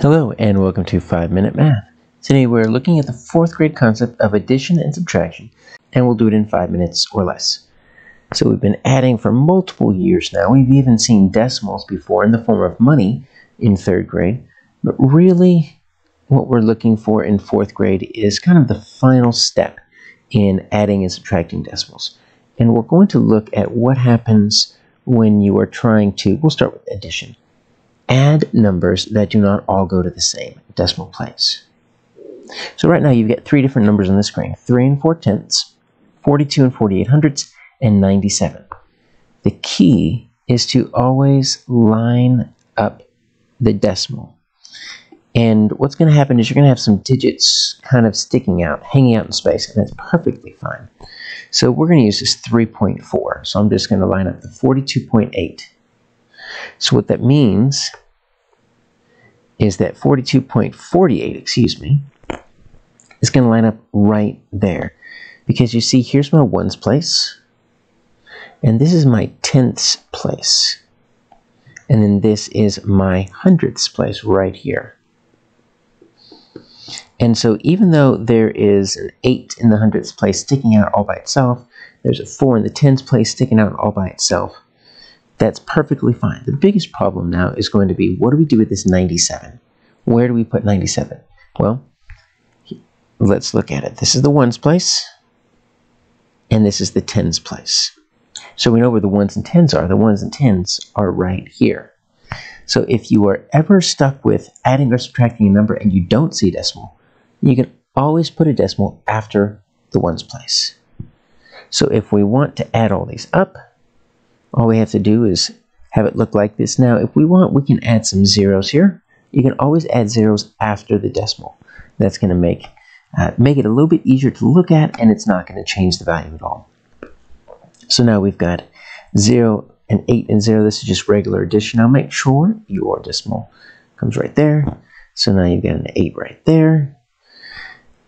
Hello and welcome to 5 Minute Math. Today we're looking at the fourth grade concept of addition and subtraction and we'll do it in 5 minutes or less. So we've been adding for multiple years now. We've even seen decimals before in the form of money in third grade. But really what we're looking for in fourth grade is kind of the final step in adding and subtracting decimals. And we're going to look at what happens when you are trying to, we'll start with addition add numbers that do not all go to the same decimal place. So right now you've got three different numbers on the screen, 3 and 4 tenths, 42 and 48 hundredths, and 97. The key is to always line up the decimal. And what's going to happen is you're going to have some digits kind of sticking out, hanging out in space, and that's perfectly fine. So we're going to use this 3.4. So I'm just going to line up the 42.8 so what that means is that 42.48, excuse me, is going to line up right there. Because you see, here's my ones place, and this is my tenths place. And then this is my hundredths place right here. And so even though there is an 8 in the hundredths place sticking out all by itself, there's a 4 in the tens place sticking out all by itself, that's perfectly fine. The biggest problem now is going to be what do we do with this 97? Where do we put 97? Well, let's look at it. This is the ones place, and this is the tens place. So we know where the ones and tens are. The ones and tens are right here. So if you are ever stuck with adding or subtracting a number and you don't see a decimal, you can always put a decimal after the ones place. So if we want to add all these up, all we have to do is have it look like this. Now, if we want, we can add some zeros here. You can always add zeros after the decimal. That's going to make, uh, make it a little bit easier to look at, and it's not going to change the value at all. So now we've got 0 and 8 and 0. This is just regular addition. Now make sure your decimal comes right there. So now you've got an 8 right there.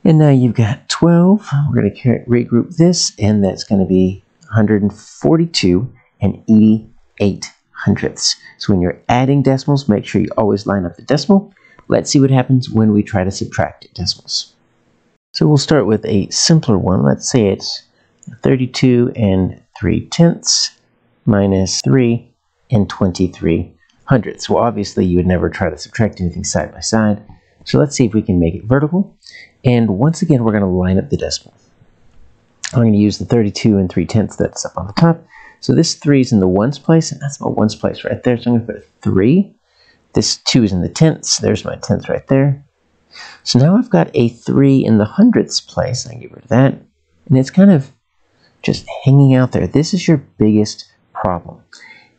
And now you've got 12. We're going to regroup this, and that's going to be 142 and 88 hundredths. So when you're adding decimals, make sure you always line up the decimal. Let's see what happens when we try to subtract decimals. So we'll start with a simpler one. Let's say it's 32 and 3 tenths minus 3 and 23 hundredths. Well, obviously you would never try to subtract anything side by side. So let's see if we can make it vertical. And once again, we're going to line up the decimal. I'm going to use the 32 and 3 tenths that's up on the top so this 3 is in the ones place, and that's my ones place right there. So I'm going to put a 3. This 2 is in the tenths. There's my tenths right there. So now I've got a 3 in the hundredths place. I get rid of that. And it's kind of just hanging out there. This is your biggest problem,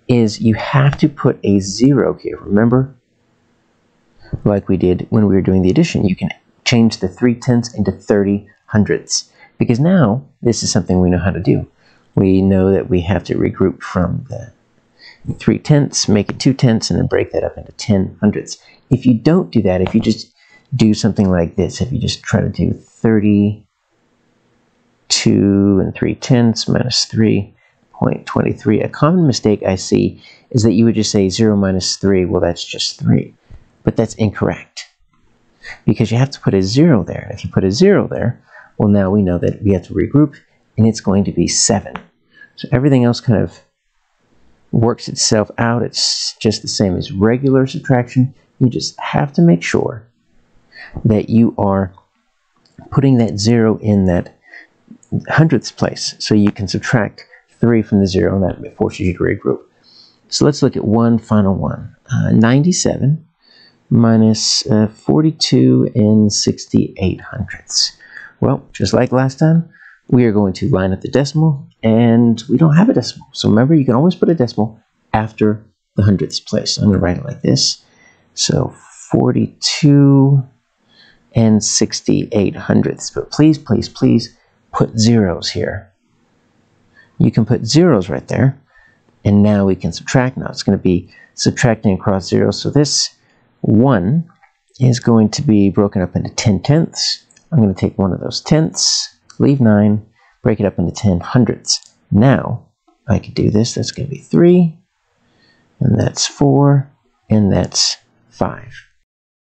is you have to put a 0 here. Remember? Like we did when we were doing the addition. You can change the 3 tenths into 30 hundredths. Because now, this is something we know how to do we know that we have to regroup from the three tenths, make it two tenths, and then break that up into ten hundredths. If you don't do that, if you just do something like this, if you just try to do 32 and 3 tenths minus 3.23, a common mistake I see is that you would just say 0 minus 3, well that's just 3. But that's incorrect. Because you have to put a 0 there. If you put a 0 there, well now we know that we have to regroup and it's going to be 7. So everything else kind of works itself out. It's just the same as regular subtraction. You just have to make sure that you are putting that 0 in that hundredths place so you can subtract 3 from the 0 and that forces you to regroup. So let's look at one final one. Uh, 97 minus, uh, 42 and 68 hundredths. Well, just like last time, we are going to line up the decimal, and we don't have a decimal. So remember, you can always put a decimal after the hundredths place. I'm going to write it like this. So 42 and 68 hundredths. But please, please, please put zeros here. You can put zeros right there, and now we can subtract. Now it's going to be subtracting across zeros. So this 1 is going to be broken up into 10 tenths. I'm going to take one of those tenths leave 9, break it up into 10 hundredths. Now, I could do this. That's going to be 3, and that's 4, and that's 5.